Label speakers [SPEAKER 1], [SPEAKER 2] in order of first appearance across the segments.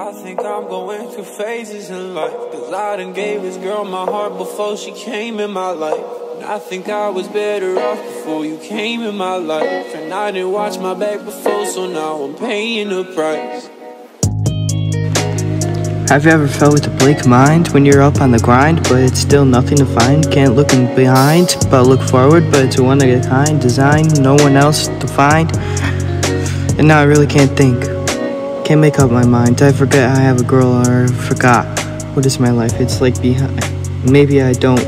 [SPEAKER 1] I think I'm going through phases in life. Cause I done gave this girl my heart before she came in my life. And I think I was better off before you came in my life. And I didn't watch my back before, so now I'm paying the price.
[SPEAKER 2] Have you ever felt with a blank mind when you're up on the grind, but it's still nothing to find? Can't look in behind, but look forward, but it's a one of a kind design, no one else to find. And now I really can't think. Can't make up my mind. I forget I have a girl or forgot what is my life? It's like behind. Maybe I don't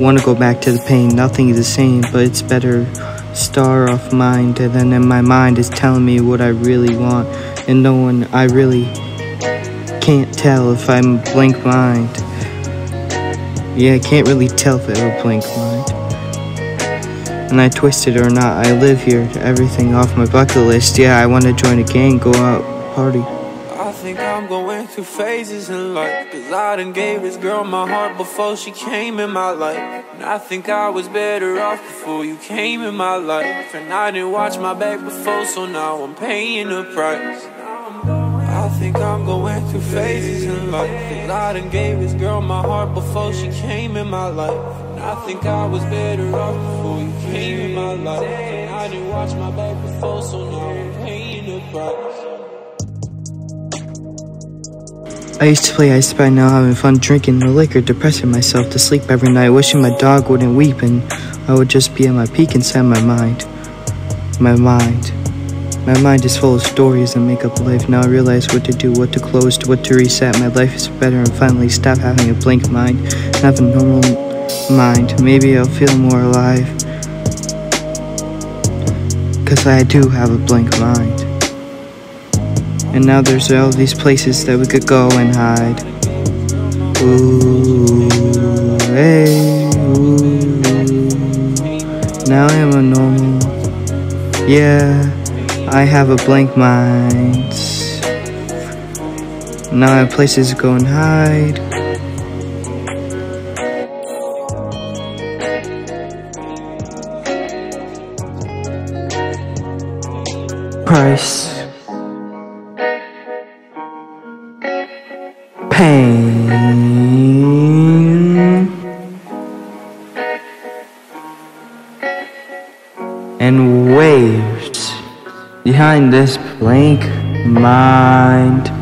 [SPEAKER 2] want to go back to the pain. Nothing is the same, but it's better star off mind. And then in my mind is telling me what I really want, and no one I really can't tell if I'm blank mind. Yeah, I can't really tell if I have a blank mind. And I twisted or not, I live here, everything off my bucket list. Yeah, I want to join a gang, go out, party.
[SPEAKER 1] I think I'm going through phases in life. Cause I done gave this girl my heart before she came in my life. And I think I was better off before you came in my life. And I didn't watch my back before, so now I'm paying the price. I think I'm going through phases in life. Cause I done gave this girl my heart before she came in my life. And I think I was better off before you came in my life. And I didn't watch my back before, so now I'm paying the price.
[SPEAKER 2] I used to play I Spy now having fun drinking the liquor, depressing myself to sleep every night, wishing my dog wouldn't weep and I would just be at my peak inside my mind. My mind. My mind is full of stories and make up life. Now I realize what to do, what to close, what to reset. My life is better and finally stop having a blank mind and have a normal mind. Maybe I'll feel more alive. Cause I do have a blank mind. And now there's all these places that we could go and hide. Ooh, hey, ooh. Now I am a normal. Yeah, I have a blank mind. Now I have places to go and hide. Price. Pain and waves behind this blank mind.